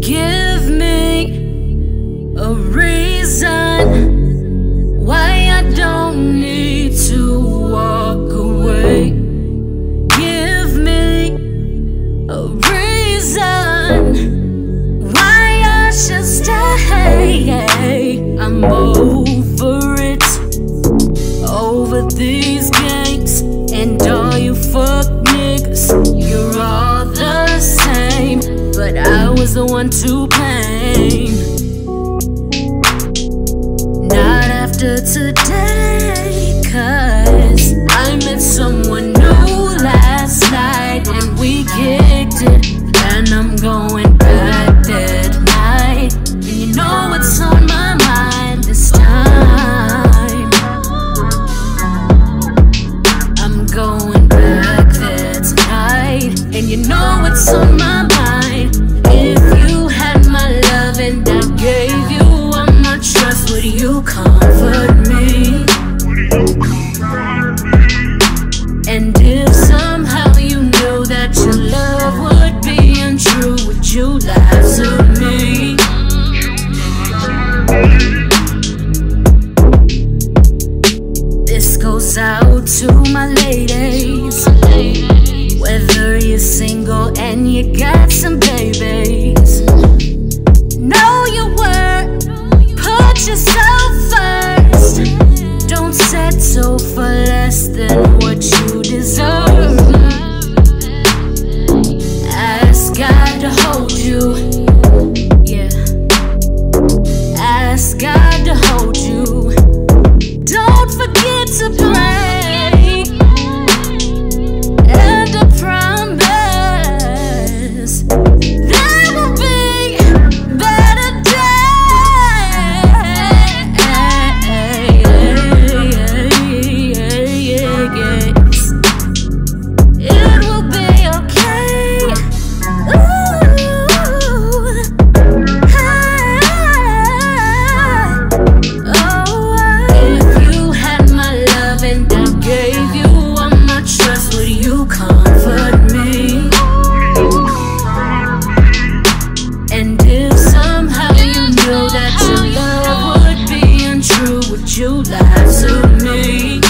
Give me a reason over it, over these games, and all you fuck niggas. You're all the same, but I was the one to blame. Not after today, cause I met someone new last night and we kicked it. Comfort me? And if somehow you knew that your love would be untrue, would you lie to me? This goes out to my ladies. Whether you're single and you got some you lie to me?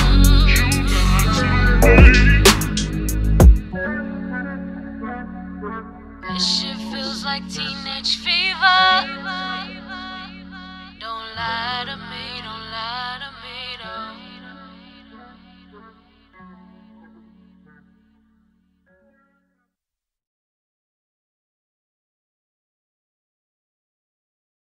This shit feels like teenage fever. Don't lie to